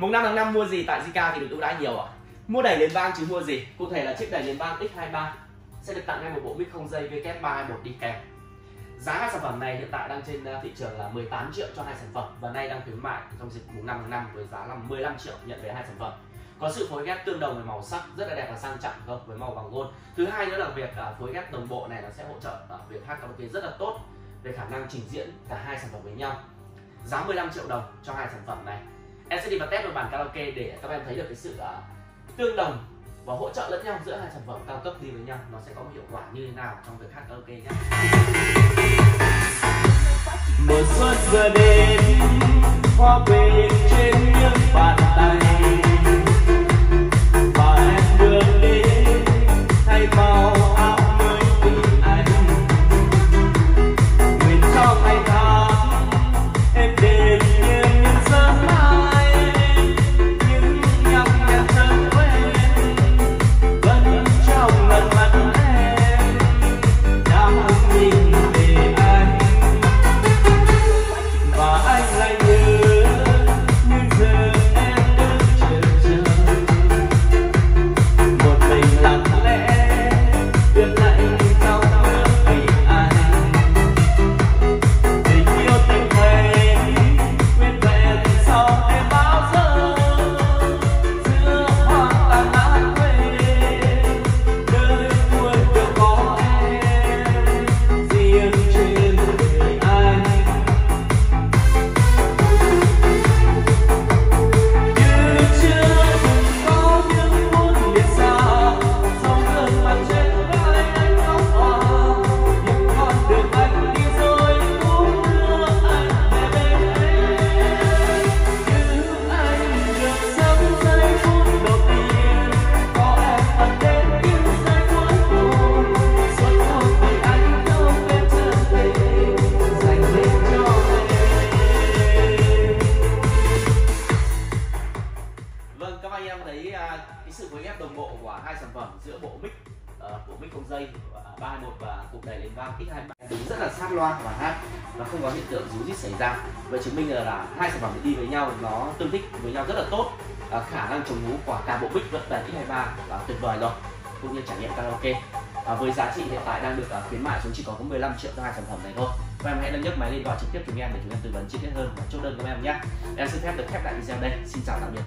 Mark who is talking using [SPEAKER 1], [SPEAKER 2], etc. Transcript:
[SPEAKER 1] Mùng 5 tháng 5 mua gì tại Zika thì được ưu đãi nhiều ạ. Mua đẩy liền vang chứ mua gì? Cụ thể là chiếc đẩy liền vang X23 sẽ được tặng ngay một bộ mic không dây WK321 đi kèm. Giá hai sản phẩm này hiện tại đang trên ờ, thị trường là 18 triệu cho hai sản phẩm và nay đang khuyến mại trong dịp mùng 5 tháng 5 với giá là 15 triệu nhận về hai sản phẩm. Có sự phối ghép tương đồng về màu sắc rất là đẹp và sang trọng không với màu vàng gold. Thứ hai nữa là việc ờ, phối ghép đồng bộ này nó sẽ hỗ trợ ờ, việc hát karaoke rất là tốt về khả năng trình diễn cả hai sản phẩm với nhau. Giá 15 triệu đồng cho hai sản phẩm này. Em sẽ đi vào test một bản karaoke để các em thấy được cái sự uh, tương đồng và hỗ trợ lẫn nhau giữa hai sản phẩm cao cấp đi với nhau. Nó sẽ có một hiệu quả như thế nào trong việc hát karaoke nhé.
[SPEAKER 2] Mùa xuân giờ đêm hoa về trên những bàn tay. Em
[SPEAKER 1] thấy à, cái sự phối ghép đồng bộ của hai sản phẩm giữa bộ mic uh, của mic không dây uh, 321 và cục đẩy lên vang X23 đứng rất là sát loa và hát và không có hiện tượng rú rít xảy ra. Vậy chứng minh là, là hai sản phẩm đi với nhau nó tương thích với nhau rất là tốt. Khả năng chống ngú của cả bộ mic lẫn tải X23 là tuyệt vời rồi cũng như trải nghiệm karaoke. À, với giá trị hiện tại đang được uh, khuyến mại xuống chỉ có 15 triệu cho hai sản phẩm này thôi. và em hãy nâng nhấc máy lên gọi trực tiếp chúng em để chúng em tư vấn chi tiết hơn và chốt đơn cho em nhé. Em xin phép được khép lại video đây. Xin chào tạm biệt.